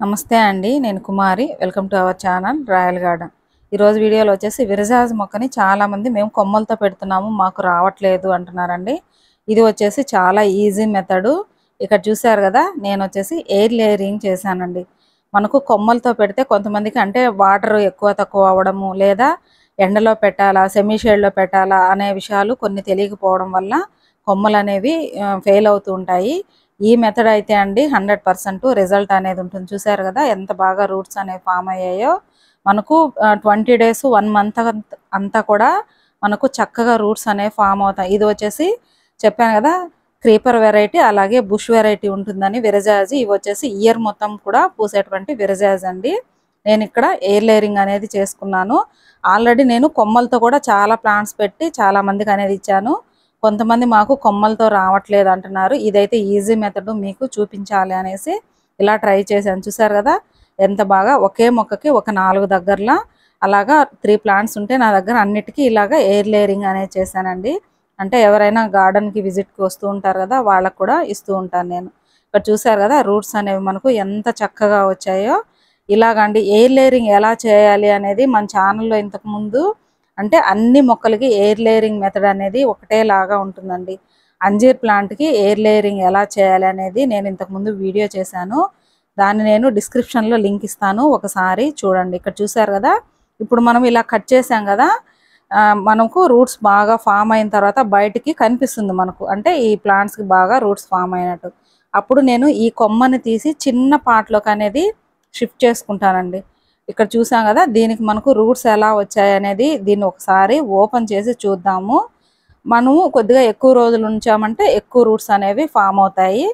నమస్తే అండి నేను Kumari. Welcome to our channel Royal Garden. ఈరోజు వీడియోలో వచ్చేసి విరజాజ్ మొక్కని చాలామంది మేము కొమ్మలతో పెడుతున్నాము మాకు రావట్లేదు అంటున్నారండి. ఇది వచ్చేసి చాలా ఈజీ మెథడు. ఇక్కడ చూశారు కదా నేను వచ్చేసి ఎయిర్ లేయరింగ్ చేశానండి. మనకు కొమ్మలతో పెడితే కొంతమందికి అంటే వాటర్ ఎక్కువ తక్కువ అవ్వడము లేదా ఎండలో పెట్టాలా సెమీ షేడ్లో పెట్టాలా అనే విషయాలు కొన్ని తెలియకపోవడం వల్ల కొమ్మలు అనేవి ఫెయిల్ అవుతూ ఉంటాయి. ఈ మెథడ్ అయితే అండి హండ్రెడ్ పర్సెంట్ రిజల్ట్ అనేది ఉంటుంది. చూసారు కదా ఎంత బాగా రూట్స్ అనేవి ఫామ్ అయ్యాయో. మనకు ట్వంటీ డేస్ వన్ మంత్ అంతా కూడా మనకు చక్కగా రూట్స్ అనేవి ఫామ్ అవుతాయి. ఇది వచ్చేసి చెప్పాను కదా క్రీపర్ వెరైటీ అలాగే బుష్ వెరైటీ ఉంటుందని విరజాజ్. ఇవి వచ్చేసి ఇయర్ మొత్తం కూడా పూసేటువంటి విరజాజ్ అండి. నేను ఇక్కడ ఎయిర్ లేయరింగ్ అనేది చేసుకున్నాను. ఆల్రెడీ నేను కొమ్మలతో కూడా చాలా ప్లాంట్స్ పెట్టి చాలా మందికి అనేది ఇచ్చాను. కొంతమంది మాకు కొమ్మలతో రావట్లేదు అంటున్నారు. ఇదైతే ఈజీ మెథడ్ మీకు చూపించాలి అనేసి ఇలా ట్రై చేశాను. చూసారు కదా? ఎంత బాగా ఒకే మొక్కకి ఒక నాలుగు దగ్గరలా అలాగా త్రీ ప్లాంట్స్ ఉంటే నా దగ్గర అన్నిటికీ ఇలాగా ఎయిర్ లేయరింగ్ అనేది చేశానండి. అంటే ఎవరైనా గార్డెన్కి విజిట్కి వస్తూ ఉంటారు కదా వాళ్ళకు కూడా ఇస్తూ ఉంటాను నేను. ఇక్కడ చూసారు కదా రూట్స్ అనేవి మనకు ఎంత చక్కగా వచ్చాయో. ఇలాగండి ఎయిర్ లేయరింగ్ ఎలా చేయాలి అనేది మన ఛానల్లో ఇంతకుముందు అంటే అన్ని మొక్కలకి ఎయిర్ లేయరింగ్ మెథడ్ అనేది ఒకటేలాగా ఉంటుందండి. అంజీర్ ప్లాంట్కి ఎయిర్ లేయరింగ్ ఎలా చేయాలి అనేది నేను ఇంతకుముందు వీడియో చేశాను. దాన్ని నేను డిస్క్రిప్షన్లో లింక్ ఇస్తాను. ఒకసారి చూడండి. ఇక్కడ చూసారు కదా? ఇప్పుడు మనం ఇలా కట్ చేసాం కదా? మనకు రూట్స్ బాగా ఫామ్ అయిన తర్వాత బయటికి కనిపిస్తుంది మనకు. అంటే ఈ ప్లాంట్స్కి బాగా రూట్స్ ఫామ్ అయినట్టు. అప్పుడు నేను ఈ కొమ్మని తీసి చిన్న పాట్లోకి అనేది షిఫ్ట్ చేసుకుంటానండి. ఇక్కడ చూసాం కదా దీనికి మనకు రూట్స్ ఎలా వచ్చాయనేది దీన్ని ఒకసారి ఓపెన్ చేసి చూద్దాము. మనము కొద్దిగా ఎక్కువ రోజులు ఉంచామంటే ఎక్కువ రూట్స్ అనేవి ఫామ్ అవుతాయి.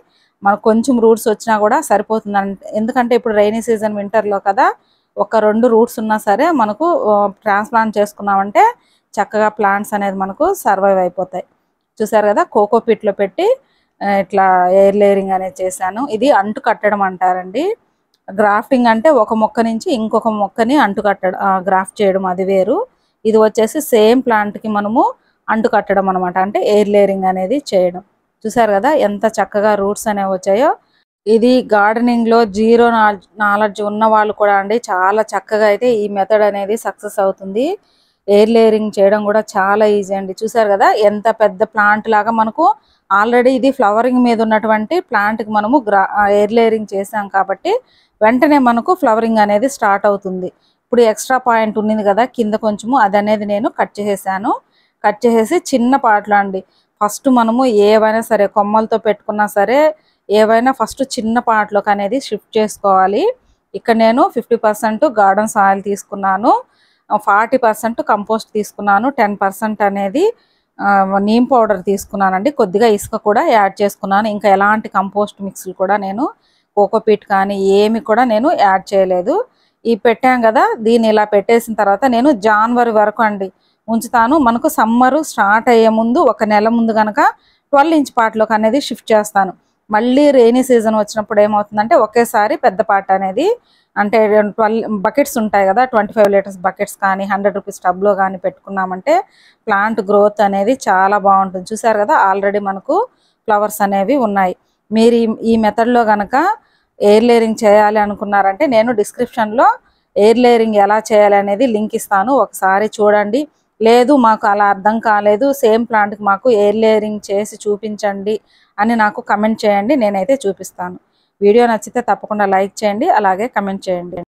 మనకు కొంచెం రూట్స్ వచ్చినా కూడా సరిపోతుంది ఎందుకంటే ఇప్పుడు రైనీ సీజన్ వింటర్లో కదా ఒక రెండు రూట్స్ ఉన్నా సరే మనకు ట్రాన్స్ప్లాంట్ చేసుకున్నామంటే చక్కగా ప్లాంట్స్ అనేది మనకు సర్వైవ్ అయిపోతాయి. చూసారు కదా కోకో పిట్లో పెట్టి ఇట్లా ఎయిర్ లేయరింగ్ అనేది చేశాను. ఇది అంటు కట్టడం అంటారండి. గ్రాఫ్టింగ్ అంటే ఒక మొక్క నుంచి ఇంకొక మొక్కని అంటు కట్టడం గ్రాఫ్ట్ చేయడం అది వేరు. ఇది వచ్చేసి సేమ్ ప్లాంట్కి మనము అంటు కట్టడం అనమాట అంటే ఎయిర్ లేయరింగ్ అనేది చేయడం. చూసారు కదా ఎంత చక్కగా రూట్స్ అనేవి వచ్చాయో. ఇది గార్డెనింగ్లో జీరో నాలెడ్జ్ ఉన్న వాళ్ళు కూడా అండి చాలా చక్కగా అయితే ఈ మెథడ్ అనేది సక్సెస్ అవుతుంది. ఎయిర్ లేయరింగ్ చేయడం కూడా చాలా ఈజీ అండి. చూసారు కదా ఎంత పెద్ద ప్లాంట్ లాగా మనకు ఆల్రెడీ ఇది ఫ్లవరింగ్ మీద ఉన్నటువంటి ప్లాంట్కి మనము గ్రా ఎయిర్ లేయరింగ్ చేసాం కాబట్టి వెంటనే మనకు ఫ్లవరింగ్ అనేది స్టార్ట్ అవుతుంది. ఇప్పుడు ఎక్స్ట్రా పాయింట్ ఉన్నింది కదా కింద కొంచెము అది అనేది నేను కట్ చేసేసాను. కట్ చేసేసి చిన్న పాటలు అండి. ఫస్ట్ మనము ఏవైనా సరే కొమ్మలతో పెట్టుకున్నా సరే ఏవైనా ఫస్ట్ చిన్న పాటలోకి అనేది షిఫ్ట్ చేసుకోవాలి. ఇక్కడ నేను ఫిఫ్టీ పర్సెంట్ గార్డెన్ సాయిల్ తీసుకున్నాను. ఫార్టీ పర్సెంట్ కంపోస్ట్ తీసుకున్నాను టెన్ పర్సెంట్ అనేది నీమ్ పౌడర్ తీసుకున్నానండి. కొద్దిగా ఇసుక కూడా యాడ్ చేసుకున్నాను. ఇంకా ఎలాంటి కంపోస్ట్ మిక్స్లు కూడా నేను కోకోపీట్ కానీ ఏమి కూడా నేను యాడ్ చేయలేదు. ఈ పెట్టాం కదా దీన్ని ఇలా పెట్టేసిన తర్వాత నేను జాన్వరి వరకు అండి ఉంచుతాను. మనకు సమ్మరు స్టార్ట్ అయ్యే ముందు ఒక నెల ముందు కనుక ట్వెల్వ్ ఇంచ్ పాటలోకి అనేది షిఫ్ట్ చేస్తాను. మళ్ళీ రెయినీ సీజన్ వచ్చినప్పుడు ఏమవుతుందంటే ఒకేసారి పెద్ద పాట అనేది అంటే ట్వెల్వ్ బకెట్స్ ఉంటాయి కదా ట్వంటీ ఫైవ్ లీటర్స్ బకెట్స్ కానీ హండ్రెడ్ రూపీస్ టబ్లో కానీ పెట్టుకున్నామంటే ప్లాంట్ గ్రోత్ అనేది చాలా బాగుంటుంది. చూసారు కదా ఆల్రెడీ మనకు ఫ్లవర్స్ అనేవి ఉన్నాయి. మీరు ఈ మెథడ్లో కనుక ఎయిర్ లేయరింగ్ చేయాలి అనుకున్నారంటే నేను డిస్క్రిప్షన్లో ఎయిర్ లేయరింగ్ ఎలా చేయాలి అనేది లింక్ ఇస్తాను. ఒకసారి చూడండి. లేదు మాకు అలా అర్థం కాలేదు సేమ్ ప్లాంట్కి మాకు ఎయిర్ లేయరింగ్ చేసి చూపించండి అని నాకు కమెంట్ చేయండి నేనైతే చూపిస్తాను. వీడియో నచ్చితే తప్పకుండా లైక్ చేయండి అలాగే కమెంట్ చేయండి.